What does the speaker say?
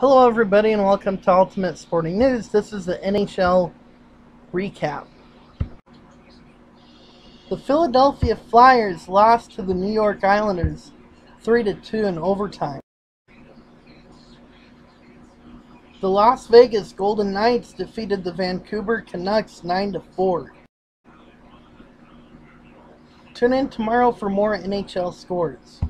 Hello, everybody, and welcome to Ultimate Sporting News. This is the NHL recap. The Philadelphia Flyers lost to the New York Islanders 3 to 2 in overtime. The Las Vegas Golden Knights defeated the Vancouver Canucks 9 to 4. Tune in tomorrow for more NHL scores.